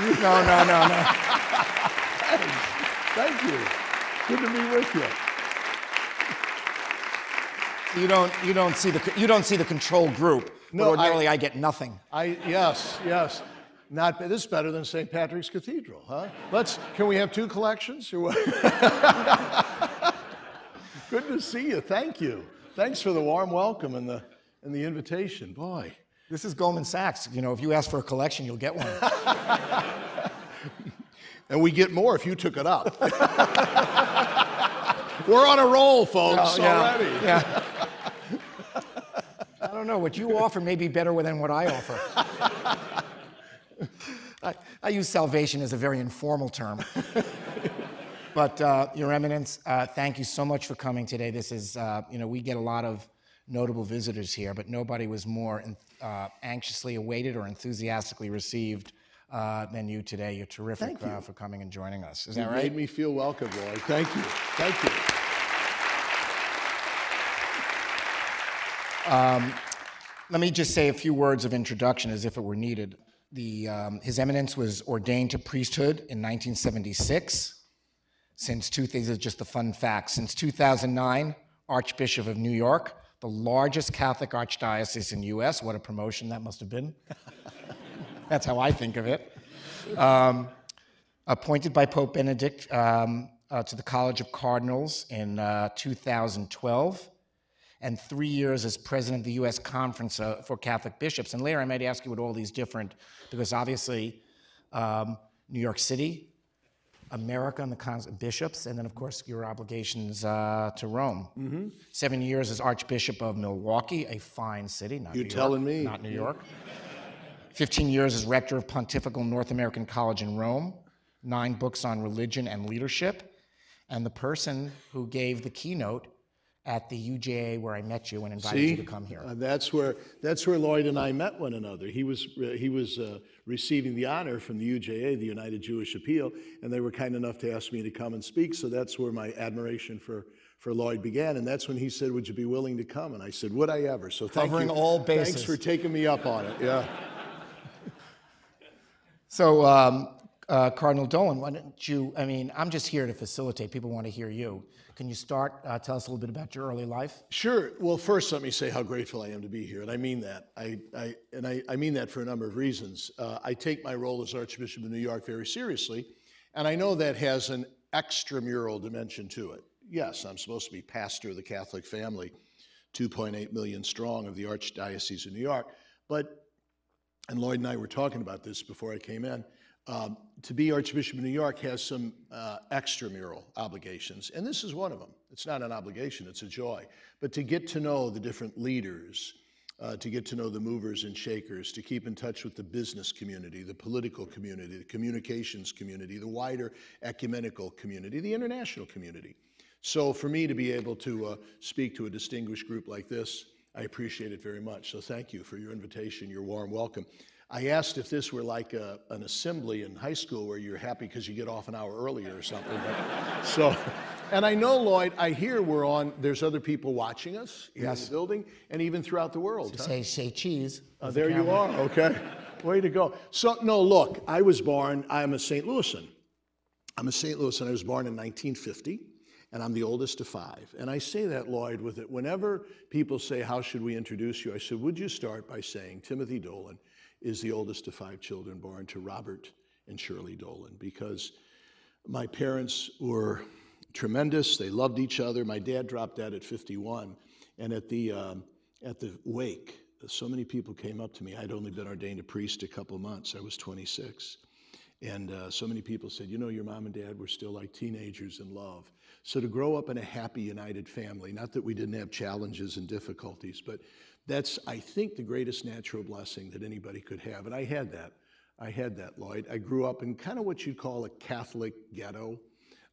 No, no, no, no. Thank you. Good to be with you. You don't, you don't see the, you don't see the control group. No, ordinarily, I- I, get nothing. I yes, yes. Not this is better than St. Patrick's Cathedral, huh? Let's. Can we have two collections? Or what? Good to see you. Thank you. Thanks for the warm welcome and the and the invitation. Boy. This is Goldman Sachs. You know, if you ask for a collection, you'll get one. And we get more if you took it up. We're on a roll, folks, Oh, yeah, already. Yeah. I don't know. What you offer may be better than what I offer. I, I use salvation as a very informal term. but uh, Your Eminence, uh, thank you so much for coming today. This is, uh, you know, we get a lot of notable visitors here, but nobody was more uh, anxiously awaited or enthusiastically received uh, than you today. You're terrific Thank you. Uh, for coming and joining us. Is You that right? made me feel welcome, Lloyd. Thank you. Thank you. Let me just say a few words of introduction as if it were needed. The, um, His Eminence was ordained to priesthood in 1976. Since two, these are just the fun facts. Since 2009, Archbishop of New York, the largest Catholic archdiocese in the U.S. What a promotion that must have been. That's how I think of it. Um, appointed by Pope Benedict um, uh, to the College of Cardinals in uh, 2012 and three years as president of the U.S. Conference uh, for Catholic Bishops. And later, I might ask you what all these different, because obviously, um, New York City, America, and the cons- bishops, and then of course your obligations uh, to Rome. Seven years as Archbishop of Milwaukee, a fine city, not You're New telling York, me. not New York. 15 years as rector of Pontifical North American College in Rome. Nine books on religion and leadership, and the person who gave the keynote at the UJA where I met you and invited See, you to come here. Uh, that's where that's where Lloyd and I met one another. He was uh, he was uh, receiving the honor from the UJA, the United Jewish Appeal, and they were kind enough to ask me to come and speak. So that's where my admiration for for Lloyd began, and that's when he said, "Would you be willing to come?" And I said, "Would I ever?" So thank Covering you. all Thanks for taking me up on it. Yeah. So, um, uh, Cardinal Dolan, why don't you? I mean, I'm just here to facilitate. People want to hear you. Can you start? Uh, tell us a little bit about your early life. Sure. Well, first, let me say how grateful I am to be here, and I mean that. I, I and I, I mean that for a number of reasons. Uh, I take my role as Archbishop of New York very seriously, and I know that has an extramural dimension to it. Yes, I'm supposed to be pastor of the Catholic family, 2.8 million strong of the Archdiocese of New York, but and Lloyd and I were talking about this before I came in. Um, to be Archbishop of New York has some uh, extramural obligations, and this is one of them. It's not an obligation, it's a joy. But to get to know the different leaders, uh, to get to know the movers and shakers, to keep in touch with the business community, the political community, the communications community, the wider ecumenical community, the international community. So for me to be able to uh, speak to a distinguished group like this, I appreciate it very much. So thank you for your invitation, your warm welcome. I asked if this were like a, an assembly in high school where you're happy because you get off an hour earlier or something. But, so, and I know, Lloyd, I hear we're on, there's other people watching us here in Yes. the building and even throughout the world. huh? Say, say cheese. Uh, there you are. Okay. Way to go. So, no, look, I was born, I'm a St. Louisan. I'm a St. Louisan. I was born in 1950, and I'm the oldest of five. And I say that, Lloyd, with it. Whenever people say, How should we introduce you? I said, Would you start by saying Timothy Dolan is the oldest of five children born to Robert and Shirley Dolan? Because my parents were tremendous. They loved each other. My dad dropped out at 51, and at the um, at the wake, so many people came up to me. I'd only been ordained a priest a couple months. I was 26, and uh, so many people said, "You know, your mom and dad were still like teenagers in love." So to grow up in a happy, united family, not that we didn't have challenges and difficulties, but that's, I think, the greatest natural blessing that anybody could have, and I had that. I had that, Lloyd. I grew up in kind of what you'd call a Catholic ghetto.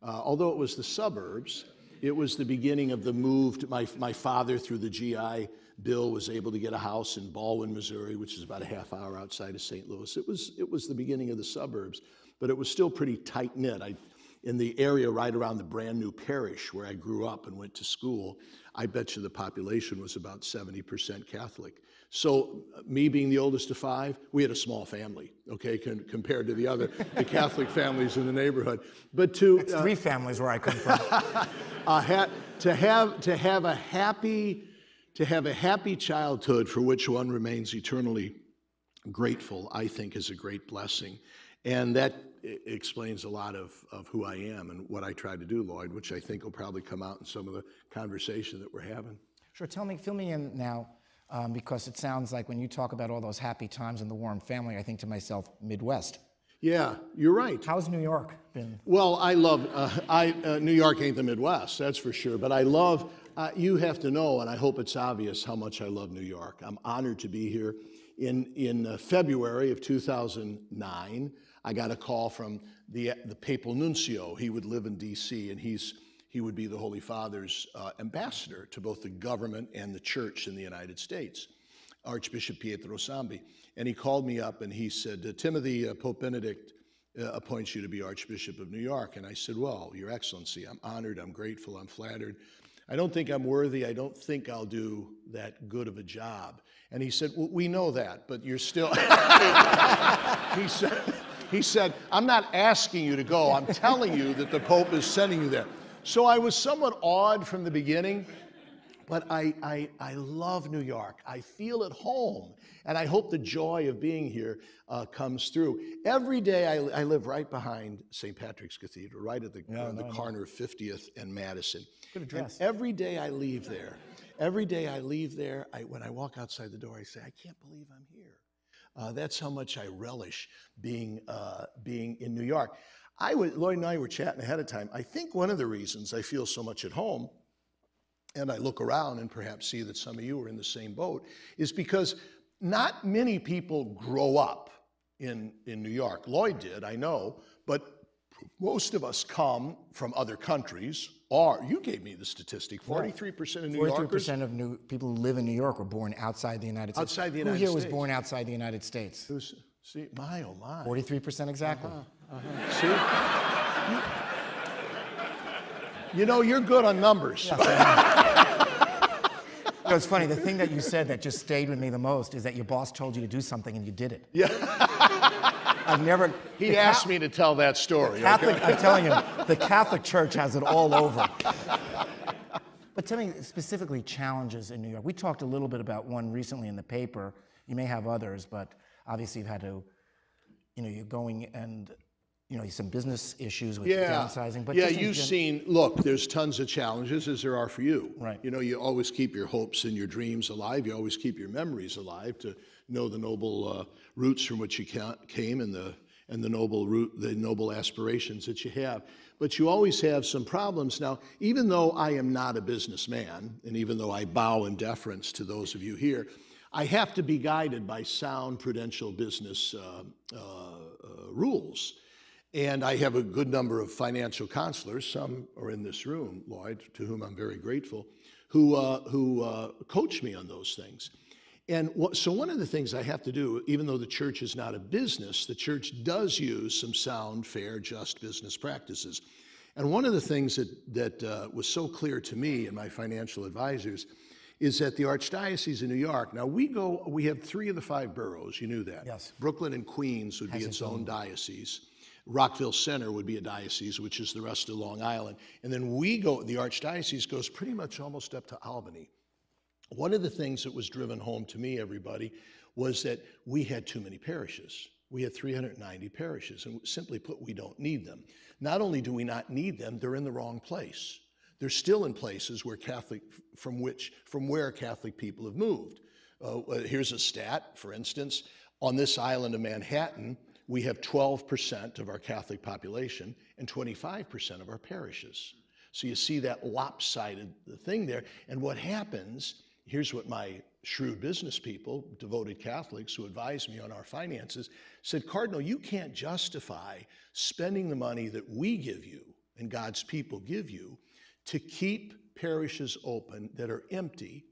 Uh, although it was the suburbs, it was the beginning of the move. To my, my father, through the GI Bill, was able to get a house in Ballwin, Missouri, which is about a half hour outside of St. Louis. It was, it was the beginning of the suburbs, but it was still pretty tight knit. I, in the area right around the brand new parish where I grew up and went to school, I bet you the population was about 70% Catholic. So, me being the oldest of five, we had a small family, okay, con- compared to the other, the Catholic families in the neighborhood. But to, uh, Three families where I come from. uh, ha- to, have, to have a happy, to have a happy childhood for which one remains eternally grateful, I think is a great blessing. And that explains a lot of, of who I am and what I try to do, Lloyd, which I think will probably come out in some of the conversation that we're having. Sure, tell me, fill me in now, um, because it sounds like when you talk about all those happy times in the Warren family, I think to myself, Midwest. Yeah, you're right. How's New York been? Well, I love, uh, I, uh, New York ain't the Midwest, that's for sure, but I love, uh, you have to know, and I hope it's obvious how much I love New York. I'm honored to be here. In, in uh, February of 2009, I got a call from the, the papal nuncio. He would live in DC, and he's, he would be the Holy Father's uh, ambassador to both the government and the church in the United States. Archbishop Pietro Sambi. And he called me up and he said, "Uh, Timothy, uh, Pope Benedict uh, appoints you to be Archbishop of New York. And I said, Well, Your Excellency, I'm honored, I'm grateful, I'm flattered. I don't think I'm worthy, I don't think I'll do that good of a job. And he said, well, We know that, but you're still. he, said, he said, I'm not asking you to go, I'm telling you that the Pope is sending you there. So I was somewhat awed from the beginning. But I, I, I love New York. I feel at home. And I hope the joy of being here uh, comes through. Every day I, I live right behind St. Patrick's Cathedral, right at the, the corner of 50th and Madison. Good address. And every day I leave there, every day I leave there, I, when I walk outside the door, I say, I can't believe I'm here. Uh, that's how much I relish being, uh, being in New York. I would, Lloyd and I were chatting ahead of time. I think one of the reasons I feel so much at home and I look around and perhaps see that some of you are in the same boat, is because not many people grow up in, in New York. Lloyd did, I know, but most of us come from other countries, or you gave me the statistic 43% of New Yorkers. 43% of new people who live in New York were born outside the United States. Outside the United Who United here was born outside the United States? Who's- See, my oh my. Forty-three percent exactly. Uh-huh, uh-huh. See? You, know, you're good on numbers. You know, it's funny. The thing that you said that just stayed with me the most is that your boss told you to do something and you did it. Yeah. I've never. He asked Ca- me to tell that story. Catholic. okay? I'm telling you, the Catholic Church has it all over. But tell me specifically challenges in New York. We talked a little bit about one recently in the paper. You may have others, but obviously you've had to, you know, you're going and, you know, some business issues with yeah. downsizing. But yeah, you've gen- seen, look, there's tons of challenges as there are for you. Right. You know, you always keep your hopes and your dreams alive. You always keep your memories alive to know the noble uh, roots from which you ca- came and the and the noble root, the noble aspirations that you have. But you always have some problems. Now, even though I am not a businessman, and even though I bow in deference to those of you here, I have to be guided by sound prudential business uh, uh, uh, rules. And I have a good number of financial counselors, some are in this room, Lloyd, to whom I'm very grateful, who, uh, who uh, coach me on those things. And what, so, one of the things I have to do, even though the church is not a business, the church does use some sound, fair, just business practices. And one of the things that, that uh, was so clear to me and my financial advisors is that the Archdiocese of New York, now we go, we have three of the five boroughs, you knew that. Yes. Brooklyn and Queens would be its own diocese. Rockville Centre would be a diocese, which is the rest of Long Island. And then we go, the Archdiocese goes pretty much almost up to Albany. One of the things that was driven home to me, everybody, was that we had too many parishes. We had 390 parishes, and simply put, we don't need them. Not only do we not need them, they're in the wrong place. They're still in places where Catholic, from which, from where Catholic people have moved. Uh, uh, here's a stat, for instance, on this island of Manhattan, we have 12% of our Catholic population and 25% of our parishes. So you see that lopsided thing there. And what happens, here's what my shrewd business people, devoted Catholics who advise me on our finances, said, Cardinal, you can't justify spending the money that we give you and God's people give you to keep parishes open that are empty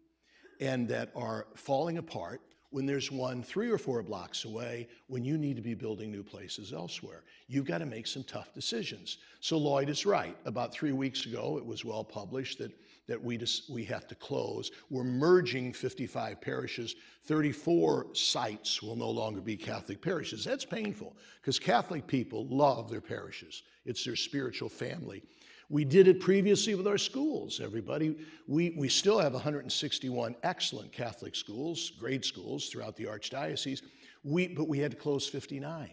and that are falling apart when there's one three or four blocks away when you need to be building new places elsewhere. You've got to make some tough decisions. So Lloyd is right. About three weeks ago, it was well published that, that we, we have to close. We're merging 55 parishes. 34 sites will no longer be Catholic parishes. That's painful because Catholic people love their parishes, it's their spiritual family. We did it previously with our schools, everybody. We, we still have 161 excellent Catholic schools, grade schools throughout the Archdiocese, we, but we had to close 59,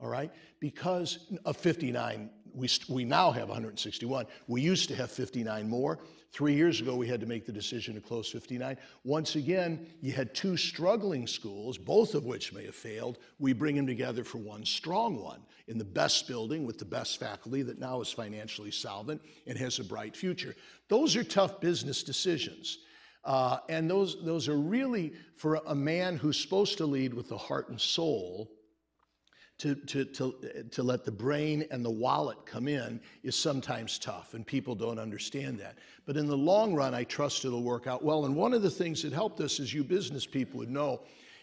all right? Because of 59, we, we now have 161. We used to have 59 more. Three years ago, we had to make the decision to close 59. Once again, you had two struggling schools, both of which may have failed. We bring them together for one strong one in the best building with the best faculty that now is financially solvent and has a bright future. Those are tough business decisions. Uh, and those, those are really for a man who's supposed to lead with the heart and soul to, to, to, to let the brain and the wallet come in is sometimes tough, and people don't understand that. But in the long run, I trust it'll work out well. And one of the things that helped us, as you business people would know,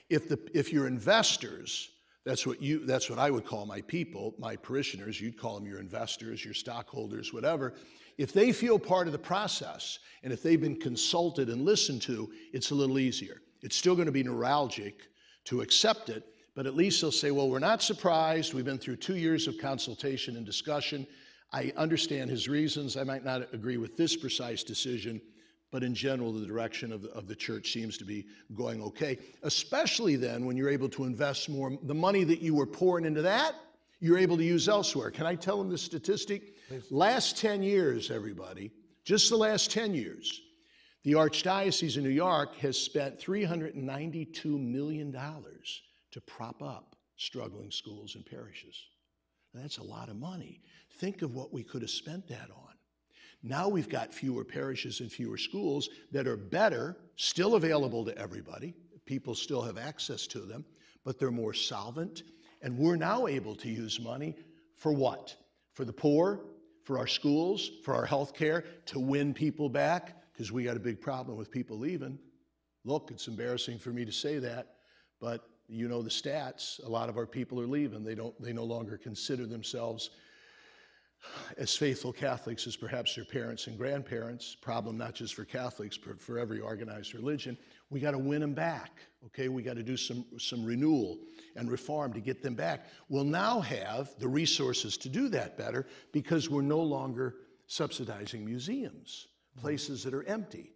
if, the, if your investors, that's what, you, that's what I would call my people, my parishioners, you'd call them your investors, your stockholders, whatever. If they feel part of the process and if they've been consulted and listened to, it's a little easier. It's still going to be neuralgic to accept it, but at least they'll say, well, we're not surprised. We've been through two years of consultation and discussion. I understand his reasons. I might not agree with this precise decision, but in general, the direction of the, of the church seems to be going okay, especially then when you're able to invest more. The money that you were pouring into that, you're able to use elsewhere. Can I tell them the statistic? Please. Last 10 years, everybody, just the last 10 years, the Archdiocese of New York has spent $392 million to prop up struggling schools and parishes. that's a lot of money. Think of what we could have spent that on. Now we've got fewer parishes and fewer schools that are better, still available to everybody. People still have access to them, but they're more solvent. And we're now able to use money for what? For the poor, for our schools, for our health care, to win people back, because we got a big problem with people leaving. Look, it's embarrassing for me to say that, but you know the stats. A lot of our people are leaving. They don't. They no longer consider themselves as faithful Catholics as perhaps their parents and grandparents. Problem not just for Catholics, but for every organized religion. We got to win them back. Okay, we got to do some some renewal and reform to get them back. We'll now have the resources to do that better because we're no longer subsidizing museums, places that are empty.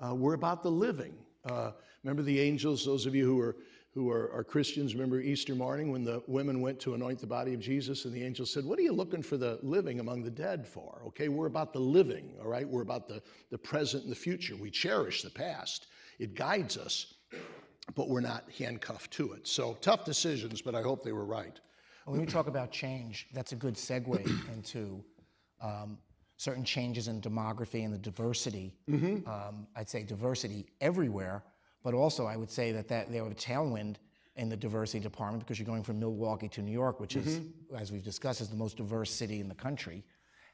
Uh, we're about the living. Uh, remember the angels, those of you who are who are, are, Christians remember Easter morning when the women went to anoint the body of Jesus and the angel said, What are you looking for the living among the dead for? Okay, we're about the living, all right? We're about the, the present and the future. We cherish the past, it guides us, but we're not handcuffed to it. So tough decisions, but I hope they were right. When we talk about change, that's a good segue into um, certain changes in demography and the diversity. Mm-hmm. Um, I'd say diversity everywhere but also, I would say that, that they have a tailwind in the diversity department because you're going from Milwaukee to New York, which is, mm-hmm. as we've discussed, is the most diverse city in the country.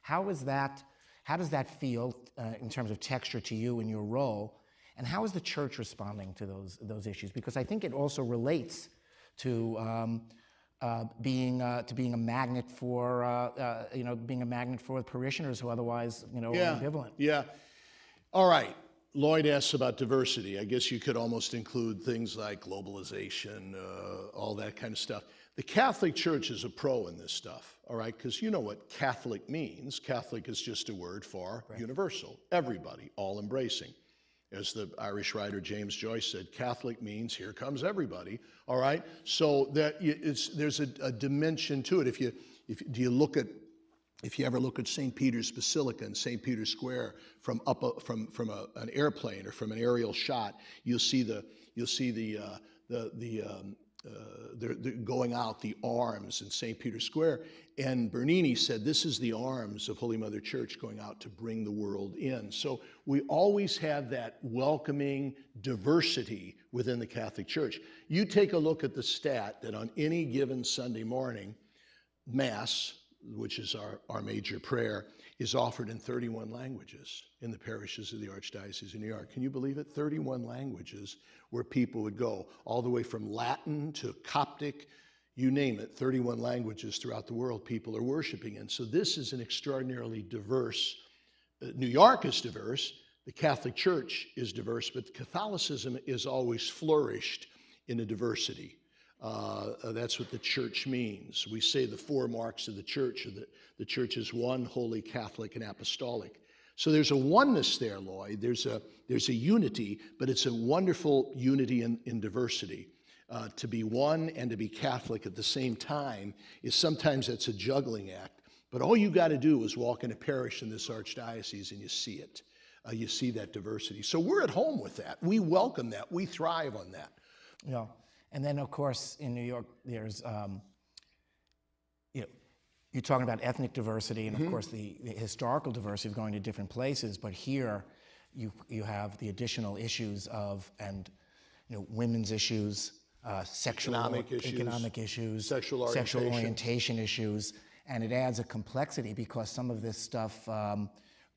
How is that? How does that feel uh, in terms of texture to you and your role? And how is the church responding to those those issues? Because I think it also relates to um, uh, being uh, to being a magnet for uh, uh, you know being a magnet for parishioners who otherwise you know yeah. are ambivalent. Yeah. All right. Lloyd asks about diversity. I guess you could almost include things like globalization, uh, all that kind of stuff. The Catholic Church is a pro in this stuff, all right? Because you know what Catholic means. Catholic is just a word for right. universal, everybody, all embracing. As the Irish writer James Joyce said, Catholic means here comes everybody, all right? So that there's a, a dimension to it. If you, if, do you look at if you ever look at St. Peter's Basilica and St. Peter's Square from up a, from from a, an airplane or from an aerial shot, you'll see the you'll see the uh, the the um, uh, they're, they're, going out the arms in St. Peter's Square. And Bernini said, This is the arms of Holy Mother Church going out to bring the world in. So we always have that welcoming diversity within the Catholic Church. You take a look at the stat that on any given Sunday morning, Mass, which is our, our major prayer, is offered in 31 languages in the parishes of the Archdiocese of New York. Can you believe it? 31 languages where people would go, all the way from Latin to Coptic, you name it, 31 languages throughout the world people are worshiping in. So this is an extraordinarily diverse, uh, New York is diverse, the Catholic Church is diverse, but Catholicism is always flourished in a diversity. Uh, uh, that's what the church means. We say the four marks of the church are that the church is one, holy, Catholic, and apostolic. So there's a oneness there, Lloyd. There's a, there's a unity, but it's a wonderful unity in, in diversity. Uh, to be one and to be Catholic at the same time is sometimes that's a juggling act. But all you got to do is walk in a parish in this archdiocese and you see it. Uh, you see that diversity. So we're at home with that. We welcome that. We thrive on that. Yeah. And then, of course, in New York, there's, um, you know, you're talking about ethnic diversity and, of course, the, the historical diversity of going to different places. But here, you, you have the additional issues of, and, you know, women's issues, uh, sexual, Economic issues, economic issues, sexual sexual orientation. orientation issues. And it adds a complexity because some of this stuff um,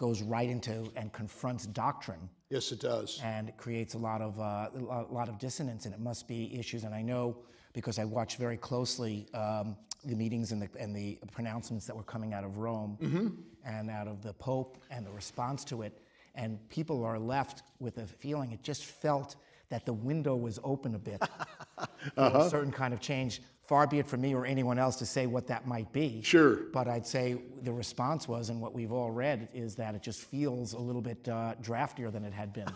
goes right into and confronts doctrine Yes, it does. and it creates a lot of uh, a lot of dissonance, and it must be issues. And I know because I watched very closely um, the meetings and the and the pronouncements that were coming out of Rome and out of the Pope and the response to it, and people are left with a feeling. It just felt that the window was open a bit for a certain kind of change. Far be it from me or anyone else to say what that might be. Sure. But I'd say the response was, and what we've all read, is that it just feels a little bit uh, draftier than it had been.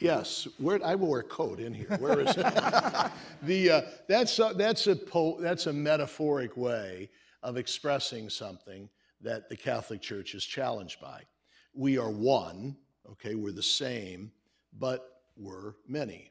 Yes, where I will wear a coat in here. Where is it? the uh, that's a, that's a po- that's a metaphoric way of expressing something that the Catholic Church is challenged by. We are one, okay, we're the same, but we're many.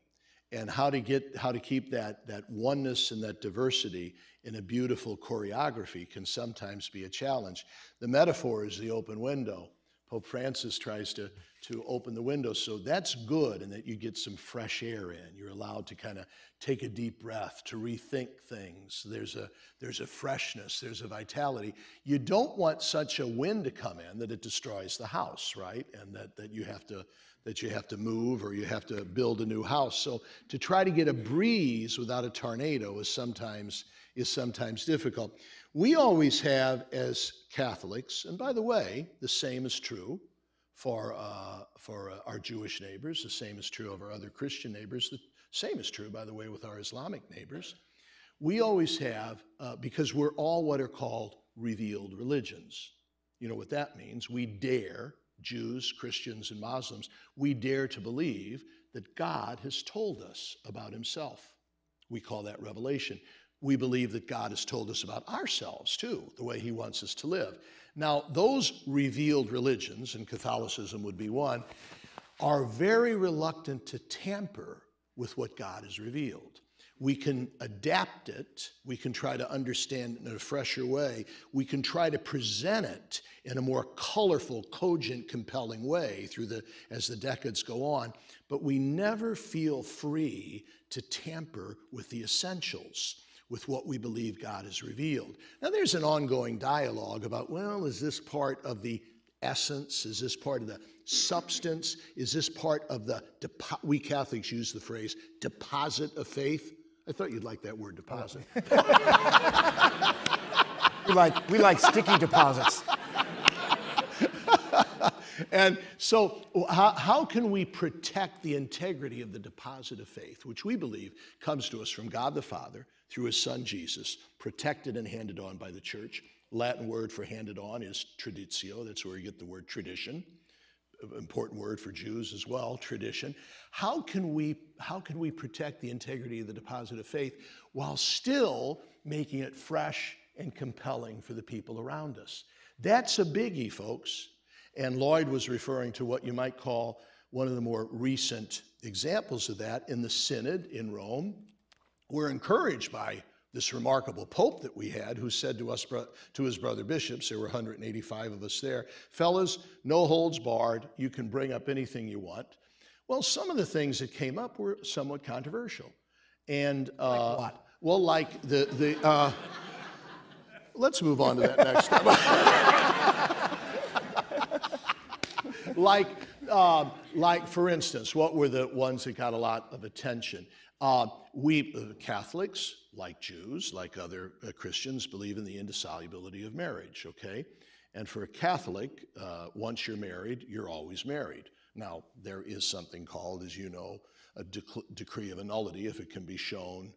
And how to get how to keep that that oneness and that diversity in a beautiful choreography can sometimes be a challenge. The metaphor is the open window. Pope Francis tries to, to open the window. So that's good, and that you get some fresh air in. You're allowed to kind of take a deep breath, to rethink things. There's a, there's a freshness, there's a vitality. You don't want such a wind to come in that it destroys the house, right? And that, that you have to that you have to move or you have to build a new house. So to try to get a breeze without a tornado is sometimes is sometimes difficult. We always have as Catholics, and by the way, the same is true for uh, for uh, our Jewish neighbors. The same is true of our other Christian neighbors. The same is true, by the way, with our Islamic neighbors. We always have uh, because we're all what are called revealed religions. You know what that means? We dare Jews, Christians, and Muslims, we dare to believe that God has told us about himself. We call that revelation. We believe that God has told us about ourselves too, the way he wants us to live. Now, those revealed religions, and Catholicism would be one, are very reluctant to tamper with what God has revealed. We can adapt it. We can try to understand it in a fresher way. We can try to present it in a more colorful, cogent, compelling way through the as the decades go on. But we never feel free to tamper with the essentials, with what we believe God has revealed. Now, there's an ongoing dialogue about, well, is this part of the essence? Is this part of the substance? Is this part of the, we Catholics use the phrase deposit of faith? I thought you'd like that word deposit. We like, we like sticky deposits. and so, how, how can we protect the integrity of the deposit of faith, which we believe comes to us from God the Father through his Son Jesus, protected and handed on by the church? Latin word for handed on is traditio, that's where you get the word tradition. Important word for Jews as well, tradition. How can we how can we protect the integrity of the deposit of faith while still making it fresh and compelling for the people around us? That's a biggie, folks. And Lloyd was referring to what you might call one of the more recent examples of that in the Synod in Rome. We're encouraged by this remarkable pope that we had who said to us to his brother bishops there were 185 of us there fellas no holds barred you can bring up anything you want well some of the things that came up were somewhat controversial and uh, what? well like the the uh, let's move on to that next step. like, uh, like for instance, what were the ones that got a lot of attention? Uh, we uh, Catholics, like Jews, like other uh, Christians, believe in the indissolubility of marriage. Okay, and for a Catholic, uh, once you're married, you're always married. Now there is something called, as you know, a dec- decree of nullity if it can be shown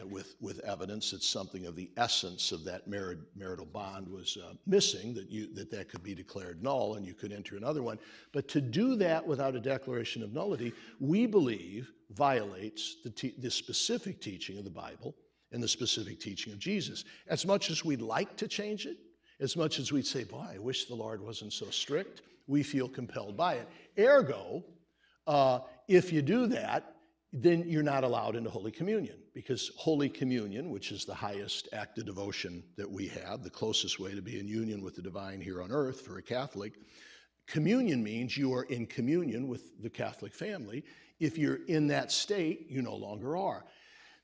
uh, with, with evidence that something of the essence of that married, marital bond was uh, missing, that, you, that that could be declared null and you could enter another one. But to do that without a declaration of nullity, we believe violates the, te- the specific teaching of the Bible and the specific teaching of Jesus. As much as we'd like to change it, as much as we'd say, boy, I wish the Lord wasn't so strict, we feel compelled by it. Ergo, uh, if you do that, then you're not allowed into Holy Communion because Holy Communion, which is the highest act of devotion that we have, the closest way to be in union with the divine here on earth for a Catholic, communion means you are in communion with the Catholic family. If you're in that state, you no longer are.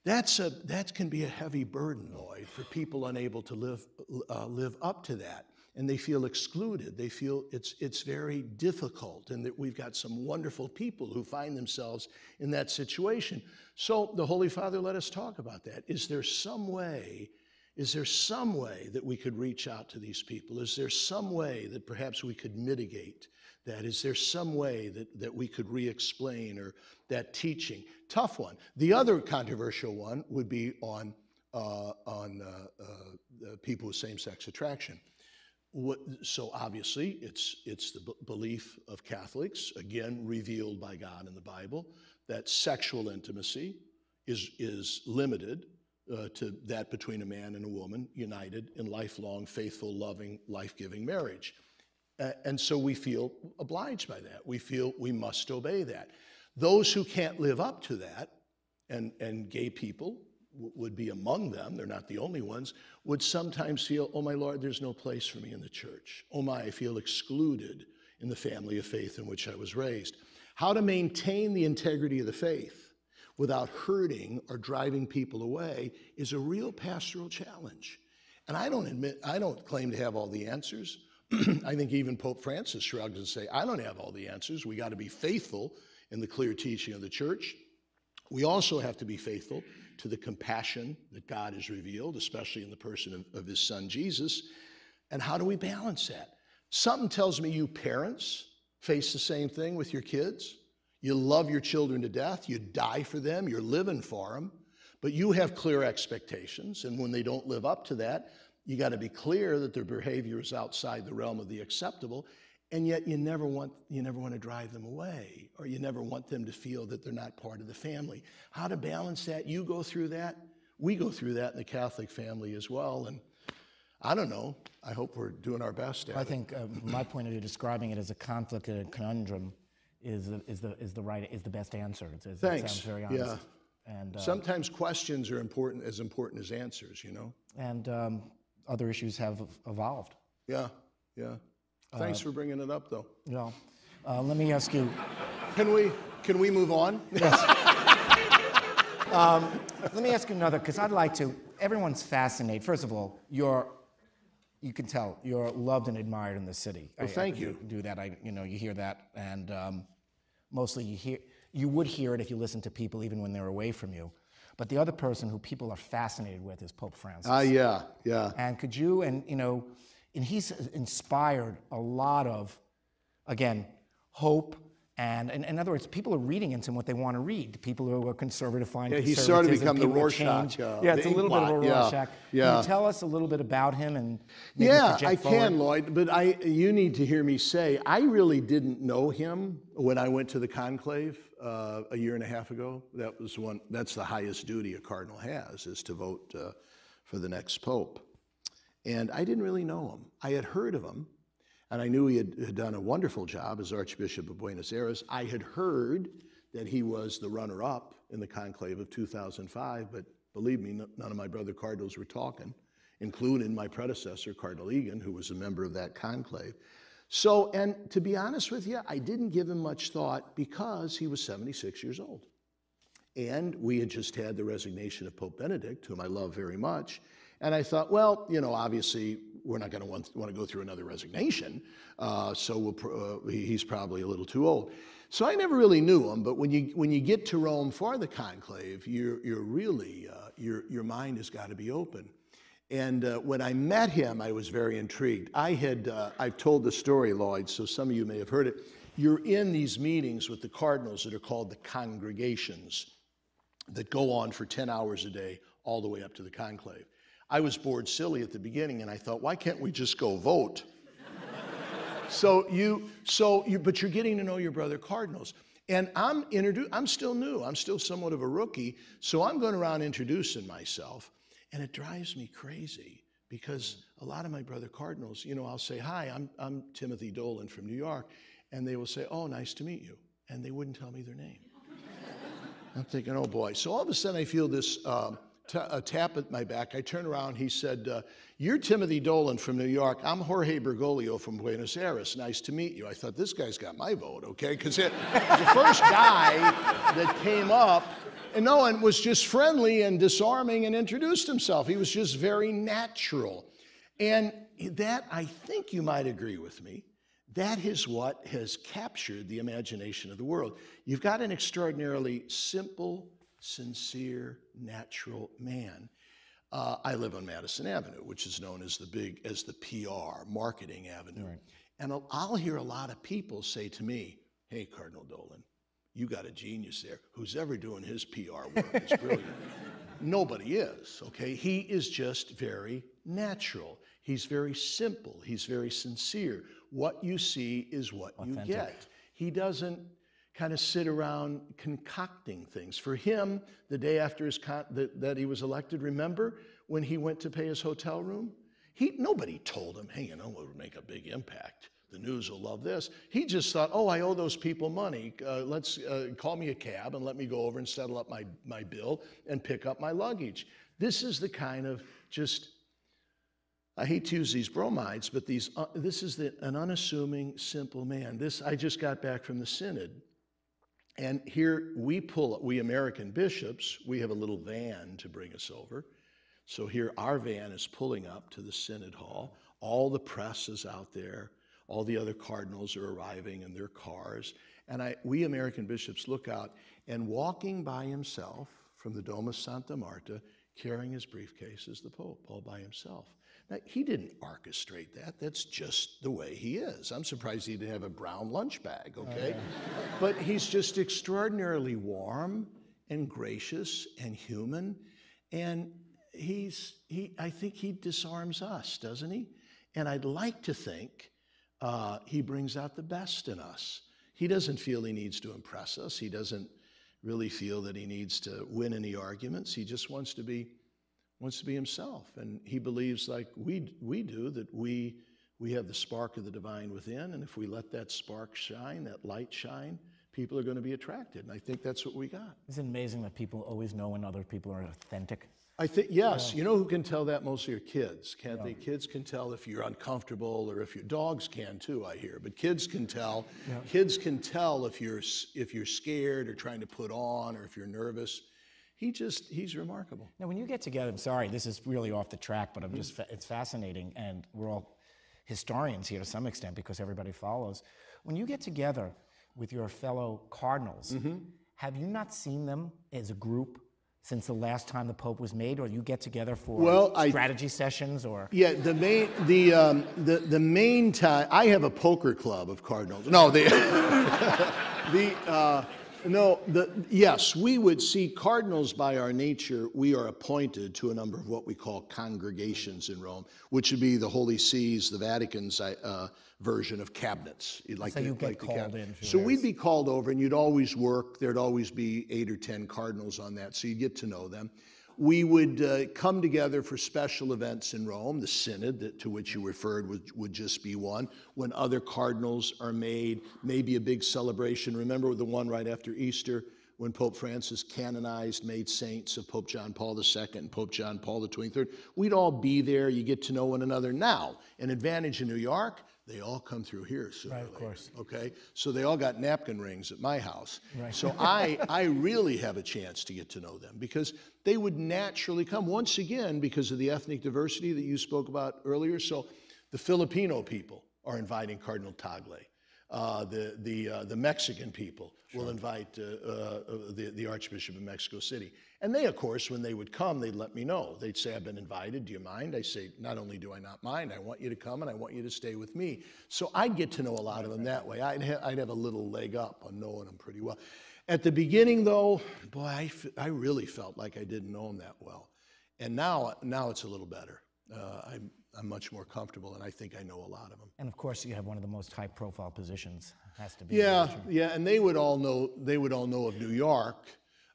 That's a, that can be a heavy burden, Lloyd, for people unable to live, uh, live up to that and they feel excluded. They feel it's, it's very difficult, and that we've got some wonderful people who find themselves in that situation. So the Holy Father let us talk about that. Is there some way? Is there some way that we could reach out to these people? Is there some way that perhaps we could mitigate that? Is there some way that, that we could re explain or that teaching? Tough one. The other controversial one would be on, uh, on uh, uh, people with same sex attraction. What, so obviously, it's, it's the b- belief of Catholics, again revealed by God in the Bible, that sexual intimacy is, is limited uh, to that between a man and a woman united in lifelong, faithful, loving, life giving marriage. Uh, and so we feel obliged by that. We feel we must obey that. Those who can't live up to that, and, and gay people would be among them, they're not the only ones, would sometimes feel, oh my Lord, there's no place for me in the church. Oh my, I feel excluded in the family of faith in which I was raised. How to maintain the integrity of the faith without hurting or driving people away is a real pastoral challenge. And I don't admit, I don't claim to have all the answers. I think even Pope Francis shrugs and say, I don't have all the answers. We got to be faithful in the clear teaching of the church. We also have to be faithful to the compassion that God has revealed, especially in the person of, of his son Jesus. And how do we balance that? Something tells me you parents face the same thing with your kids. You love your children to death, you die for them, you're living for them, but you have clear expectations. And when they don't live up to that, you got to be clear that their behavior is outside the realm of the acceptable and yet you never want you never want to drive them away or you never want them to feel that they're not part of the family how to balance that you go through that we go through that in the catholic family as well and i don't know i hope we're doing our best I it. think, uh, my point of view, describing it as a conflict and a conundrum is the, is the, is the right, is the best answer. It's, it's, Thanks. It sounds very honest. Yeah. And, uh, sometimes questions are important as important as answers you know and um, other issues have evolved. yeah yeah thanks for bringing it up though You know, uh, let me ask you. can we can we move on Yes. Let me ask you another, because I'd like to. Everyone's fascinated. First of all, you're, you can tell you're loved and admired in the city. Well, thank you. Do that. I, you know, you hear that, and um, mostly you hear. You would hear it if you listened to people, even when they're away from you. But the other person who people are fascinated with is Pope Francis. ah yeah yeah And could you, and you know, and he's inspired a lot of, again, hope. And in, in other words, people are reading into him what they want to read. People who are conservative find Yeah, he's sort of become the Rorschach, uh, yeah, it's a little bit of a inkblot, yeah, Rorschach. Can yeah. you tell us a little bit about him and maybe Yeah, I forward? can, Lloyd, but I, you need to hear me say, I really didn't know him when I went to the conclave uh, a year and a half ago. That was one, that's the highest duty a cardinal has, is to vote uh, for the next pope. And I didn't really know him. I had heard of him, and I knew he had, had done a wonderful job as Archbishop of Buenos Aires. I had heard that he was the runner up in the conclave of 2005, but believe me, none of my brother cardinals were talking, including my predecessor, Cardinal Egan, who was a member of that conclave. So, and to be honest with you, I didn't give him much thought because he was 76 years old. And we had just had the resignation of Pope Benedict, whom I love very much. And I thought, well, you know, obviously we're not going to want, want to go through another resignation, uh, so we'll, uh, he's probably a little too old. So I never really knew him, but when you when you get to Rome for the conclave, you're you're really uh, your your mind has got to be open. And uh, when I met him, I was very intrigued. I had uh, I've told the story, Lloyd, so some of you may have heard it. You're in these meetings with the cardinals that are called the congregations that go on for 10 hours a day all the way up to the conclave. I was bored silly at the beginning and I thought, why can't we just go vote? so you so you but you're getting to know your brother cardinals. And I'm introdu- I'm still new. I'm still somewhat of a rookie. So I'm going around introducing myself. And it drives me crazy because a lot of my brother cardinals, you know, I'll say, Hi, I'm, I'm Timothy Dolan from New York. And they will say, Oh, nice to meet you. And they wouldn't tell me their name. I'm thinking, oh boy. So all of a sudden, I feel this t- a tap at my back. I turn around. He said, uh, You're Timothy Dolan from New York. I'm Jorge Bergoglio from Buenos Aires. Nice to meet you. I thought, This guy's got my vote, okay? Because the first guy that came up, and no one was just friendly and disarming and introduced himself. He was just very natural. And that, I think you might agree with me, that is what has captured the imagination of the world. You've got an extraordinarily simple, sincere, natural man. Uh, I live on Madison Avenue, which is known as the big, as the PR marketing avenue. And I'll- I'll hear a lot of people say to me, "Hey, Cardinal Dolan, you got a genius there. Who's ever doing his PR work is brilliant." Nobody is, okay? He is just very natural. He's very simple. He's very sincere. What you see is what you get. He doesn't kind of sit around concocting things. For him, the day after his con- that, that he was elected, remember when he went to pay his hotel room? He, nobody told him, hey, you know what would make a big impact? The news will love this. He just thought, oh, I owe those people money. Uh, let's uh, call me a cab and let me go over and settle up my, my bill and pick up my luggage. This is the kind of just, I hate to use these bromides, but these, uh, this is the, an unassuming, simple man. This, I just got back from the synod. And here we pull, we American bishops, we have a little van to bring us over. So here our van is pulling up to the Synod Hall. All the press is out there. All the other cardinals are arriving in their cars. And I, we American bishops look out, and walking by himself from the Domus Santa Marta, carrying his briefcase, is the Pope, all by himself. He didn't orchestrate that. That's just the way he is. I'm surprised he didn't have a brown lunch bag, okay? But he's just extraordinarily warm and gracious and human. And he's, he, I think he disarms us, doesn't he? And I'd like to think uh, he brings out the best in us. He doesn't feel he needs to impress us. He doesn't really feel that he needs to win any arguments. He just wants to be wants to be himself, and he believes, like we we do, that we we have the spark of the divine within, and if we let that spark shine, that light shine, people are going to be attracted. And I think that's what we got. Isn't amazing that people always know when other people are authentic? I think yes. You know who can tell that? Most of your kids, can't they? Kids can tell if you're uncomfortable, or if your dogs can too. I hear, but kids can tell. Kids can tell if you're if you're scared or trying to put on, or if you're nervous. He just he's remarkable. Now, when you get together, I'm sorry, this is really off the track, but I'm just it's fascinating, and we're all historians here to some extent because everybody follows. When you get together with your fellow cardinals, have you not seen them as a group since the last time the Pope was made, or you get together for Well, I- strategy sessions, or Yeah, the main the um, the the main time I have a poker club of cardinals. No, the the uh, no the yes we would see cardinals by our nature. We are appointed to a number of what we call congregations in Rome, which would be the Holy Sees, the Vatican's uh, version of cabinets. You'd Like So you get like called in So we'd be called over, and you'd always work. There'd always be eight or ten cardinals on that, so you'd get to know them. We would uh, come together for special events in Rome. The synod that, to which you referred would, would just be one. When other cardinals are made, maybe a big celebration. Remember the one right after Easter when Pope Francis canonized, made saints of Pope John Paul II and Pope John Paul the 23rd. We'd all be there. You get to know one another. Now, an advantage in New York, they all come through here sooner Right, of course. Okay, so they all got napkin rings at my house. Right. So I, I really have a chance to get to know them because they would naturally come once again because of the ethnic diversity that you spoke about earlier. So the Filipino people are inviting Cardinal Tagle. Uh, the the uh, the Mexican people will invite uh, uh, the the Archbishop of Mexico City, and they, of course, when they would come, they'd let me know. They'd say, "I've been invited. Do you mind?" I say, "Not only do I not mind, I want you to come, and I want you to stay with me." So I'd get to know a lot of them that way. I'd ha- I'd have a little leg up on knowing them pretty well. At the beginning, though, boy, I, f- I really felt like I didn't know them that well, and now now it's a little better. Uh, I'm I'm much more comfortable, and I think I know a lot of them. And of course, you have one of the most high-profile positions. Has to be. Yeah, yeah, and they would all know. They would all know of New York.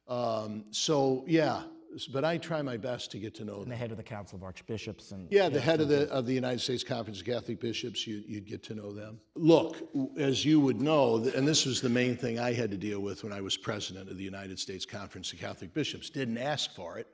Um, so yeah, but I try my best to get to know And them. the head of the Council of Archbishops and. Yeah, the head of the of the United States Conference of Catholic Bishops, you, you'd get to know them. Look, as you would know, and this was the main thing I had to deal with when I was president of the United States Conference of Catholic Bishops. Didn't ask for it,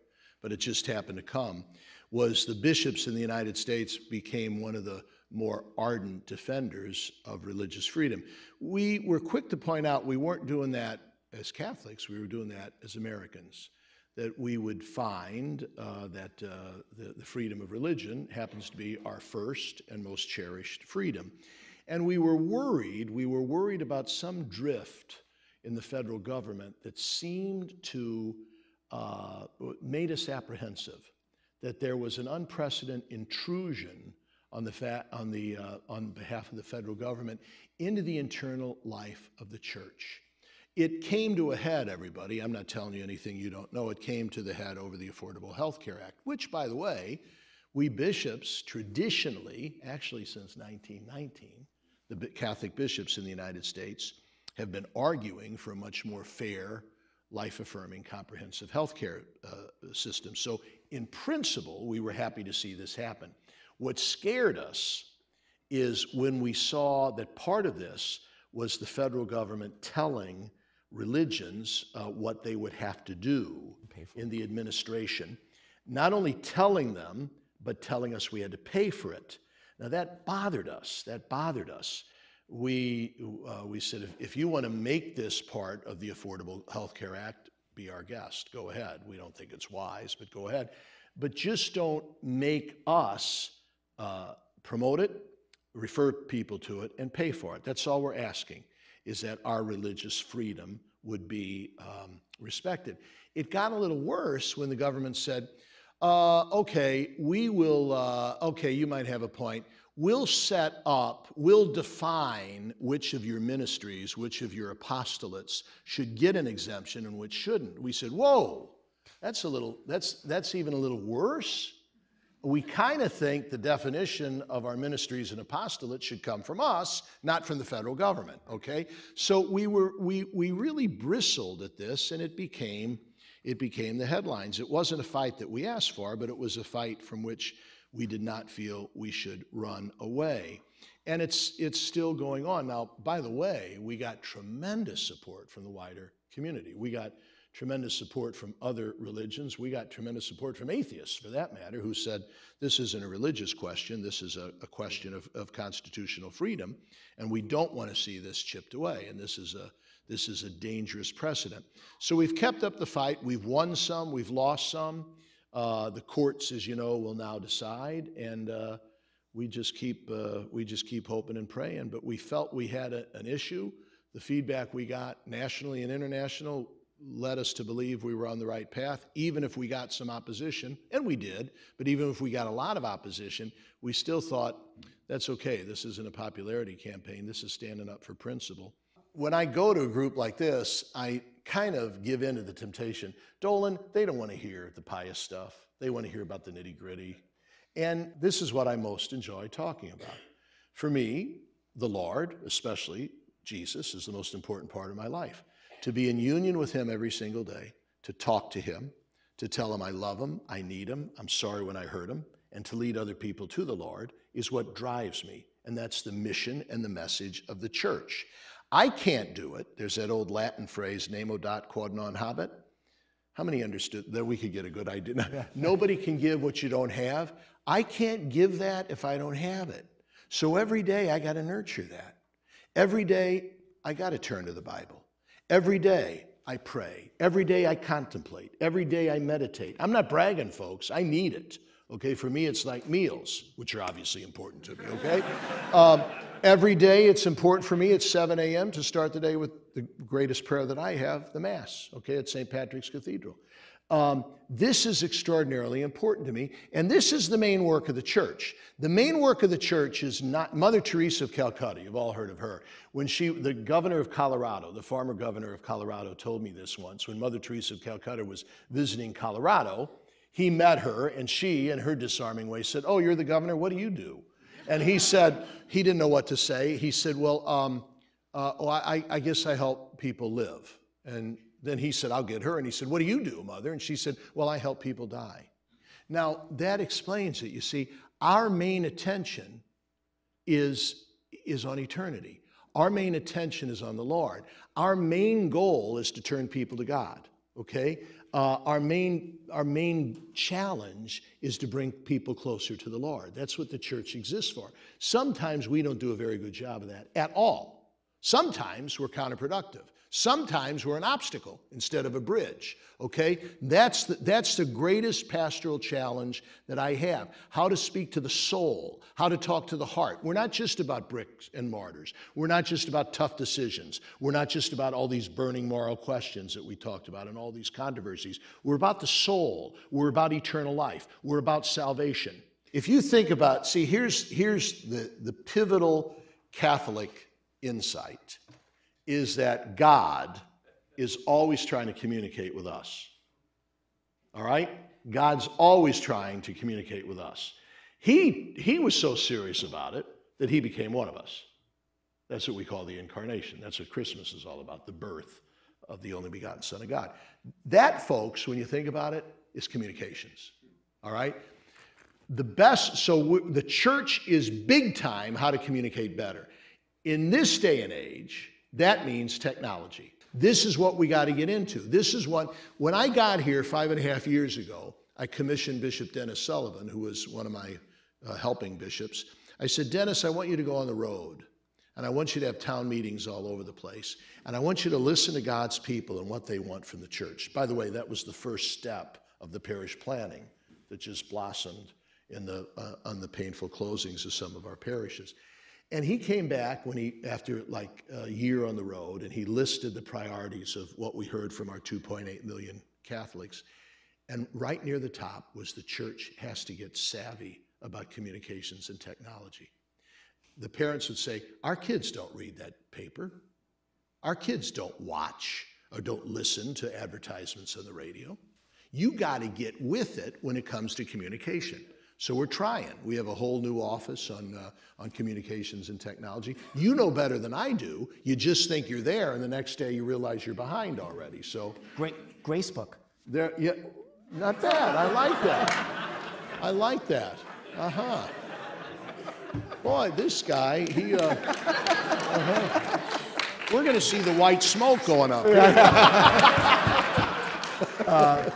but it just happened to come. Was the bishops in the United States became one of the more ardent defenders of religious freedom. We were quick to point out we weren't doing that as Catholics, we were doing that as Americans that we would find uh, that uh, the, the freedom of religion happens to be our first and most cherished freedom. And we were worried, we were worried about some drift in the federal government that seemed to, uh, made us apprehensive that there was an unprecedented intrusion on, the fa- on, the, uh, on behalf of the federal government into the internal life of the church. It came to a head, everybody. I'm not telling you anything you don't know. It came to the head over the Affordable Health Care Act, which, by the way, we bishops traditionally, actually since 1919, the Catholic bishops in the United States have been arguing for a much more fair, life affirming, comprehensive health care uh, system. So, in principle, we were happy to see this happen. What scared us is when we saw that part of this was the federal government telling religions uh, what they would have to do in the administration, not only telling them, but telling us we had to pay for it. Now that bothered us. That bothered us. We, uh, we said, if, if you want to make this part of the Affordable Health Care Act, be our guest. Go ahead. We don't think it's wise, but go ahead. But just don't make us uh, promote it, refer people to it, and pay for it. That's all we're asking, is that our religious freedom would be um, respected. It got a little worse when the government said, uh, okay, we will, uh, okay, you might have a point. We'll set up, we'll define which of your ministries, which of your apostolates should get an exemption and which shouldn't. We said, whoa, that's a little, that's, that's even a little worse we kind of think the definition of our ministries and apostolates should come from us, not from the federal government, okay? So we were we we really bristled at this and it became it became the headlines. It wasn't a fight that we asked for, but it was a fight from which we did not feel we should run away. And it's it's still going on. Now, by the way, we got tremendous support from the wider community. We got tremendous support from other religions. We got tremendous support from atheists, for that matter, who said this isn't a religious question, this is a, a question of, of constitutional freedom, and we don't want to see this chipped away, and this is a this is a dangerous precedent. So we've kept up the fight. We've won some, we've lost some. Uh, the courts, as you know, will now decide, and uh, we just keep uh, we just keep hoping and praying. But we felt we had a, an issue. The feedback we got nationally and international led us to believe we were on the right path, even if we got some opposition, and we did, but even if we got a lot of opposition, we still thought, that's okay. This isn't a popularity campaign. This is standing up for principle. When I go to a group like this, I kind of give in to the temptation. Dolan, they don't want to hear the pious stuff. They want to hear about the nitty gritty. And this is what I most enjoy talking about. For me, the Lord, especially Jesus, is the most important part of my life to be in union with Him every single day, to talk to Him, to tell Him I love Him, I need Him, I'm sorry when I hurt Him, and to lead other people to the Lord is what drives me. And that's the mission and the message of the church. I can't do it. There's that old Latin phrase, nemo dat quod non habet. How many understood that we could get a good idea? Nobody can give what you don't have. I can't give that if I don't have it. So every day I got to nurture that. Every day I got to turn to the Bible. Every day I pray. Every day I contemplate. Every day I meditate. I'm not bragging, folks. I need it. Okay, for me, it's like meals, which are obviously important to me, okay? um, every day it's important for me at 7 a.m. to start the day with the greatest prayer that I have, the Mass, okay, at St. Patrick's Cathedral. Um, this is extraordinarily important to me, and this is the main work of the church. The main work of the church is not Mother Teresa of Calcutta. You've all heard of her. When she, the governor of Colorado, the former governor of Colorado, told me this once. When Mother Teresa of Calcutta was visiting Colorado, he met her, and she, in her disarming way, said, "Oh, you're the governor. What do you do?" And he said he didn't know what to say. He said, "Well, um, uh, oh, I, I guess I help people live." And then he said, I'll get her. And he said, What do you do, mother? And she said, Well, I help people die. Now, that explains it. You see, our main attention is, is on eternity. Our main attention is on the Lord. Our main goal is to turn people to God, okay? Uh, our, main, our main challenge is to bring people closer to the Lord. That's what the church exists for. Sometimes we don't do a very good job of that at all. Sometimes we're counterproductive. Sometimes we're an obstacle instead of a bridge, okay? That's the, that's the greatest pastoral challenge that I have. How to speak to the soul, how to talk to the heart. We're not just about bricks and mortars. We're not just about tough decisions. We're not just about all these burning moral questions that we talked about and all these controversies. We're about the soul. We're about eternal life. We're about salvation. If you think about, see, here's, here's the, the pivotal Catholic insight is that God is always trying to communicate with us. All right? God's always trying to communicate with us. He, he was so serious about it that he became one of us. That's what we call the incarnation. That's what Christmas is all about the birth of the only begotten Son of God. That, folks, when you think about it, is communications. All right? The best, so the church is big time how to communicate better. In this day and age, that means technology. This is what we got to get into. This is what, when I got here five and a half years ago, I commissioned Bishop Dennis Sullivan, who was one of my uh, helping bishops. I said, Dennis, I want you to go on the road. And I want you to have town meetings all over the place. And I want you to listen to God's people and what they want from the church. By the way, that was the first step of the parish planning that just blossomed in the, uh, on the painful closings of some of our parishes. And he came back when he, after like a year on the road, and he listed the priorities of what we heard from our 2.8 million Catholics. And right near the top was the church has to get savvy about communications and technology. The parents would say, Our kids don't read that paper. Our kids don't watch or don't listen to advertisements on the radio. You got to get with it when it comes to communication. So we're trying. We have a whole new office on, uh, on communications and technology. You know better than I do. You just think you're there, and the next day you realize you're behind already. So Great Grace book. there, yeah, not bad. I like that. I like that. Uh huh. Boy, this guy, he. Uh, uh-huh. We're going to see the white smoke going up. Uh,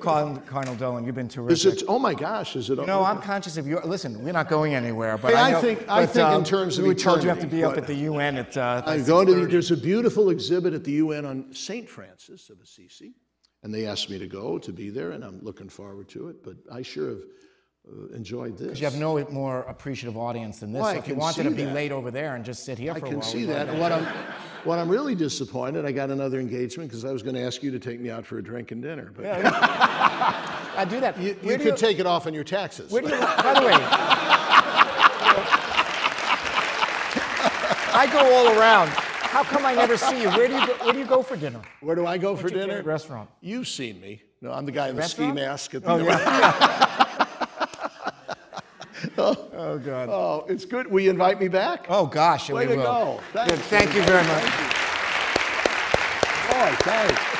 Cardinal, Cardinal Dolan, you've been terrific. Is it? Oh my gosh! Is it? No, I'm conscious of your. Listen, we're not going anywhere. But Hey, I know, think- I but, think in um, terms of we were told you have to be up at the UN at. Uh, I'm going to. There's a beautiful exhibit at the UN on Saint Francis of Assisi, and they asked me to go to be there, and I'm looking forward to it. But I sure have uh, enjoyed this. You have no more appreciative audience than this. Well, I so if you wanted to be that. late over there and just sit here I for a can while, see we'd love that. What I'm, what I'm really disappointed, I got another engagement because I was going to ask you to take me out for a drink and dinner, but I do that. you, you could take it off on your taxes. You? By the way, I go all around. How come I never see you? Where do you go, where do you go for dinner? Where do I go for What's your dinner? restaurant? You've seen me. No, I'm the guy in the ski mask. At the Oh yeah. Oh, oh God. Oh, it's good. Will you invite me back? Oh gosh, Way we to will. go. Good. Thanks. Thank you very much. Boy, thanks.